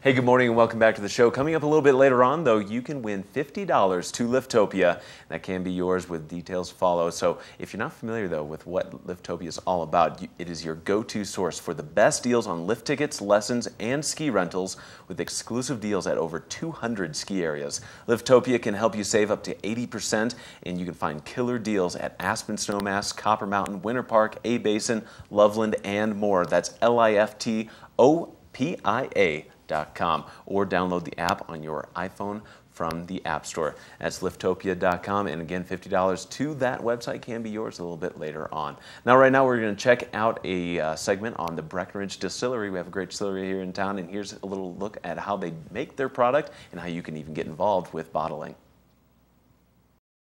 Hey, good morning and welcome back to the show. Coming up a little bit later on, though, you can win $50 to Liftopia. That can be yours with details follow. So if you're not familiar, though, with what Liftopia is all about, it is your go-to source for the best deals on lift tickets, lessons, and ski rentals with exclusive deals at over 200 ski areas. Liftopia can help you save up to 80%, and you can find killer deals at Aspen Snowmass, Copper Mountain, Winter Park, A-Basin, Loveland, and more. That's L-I-F-T-O-P-I-A or download the app on your iPhone from the App Store. That's liftopia.com. And again, $50 to that website can be yours a little bit later on. Now, right now, we're going to check out a uh, segment on the Breckenridge Distillery. We have a great distillery here in town, and here's a little look at how they make their product and how you can even get involved with bottling.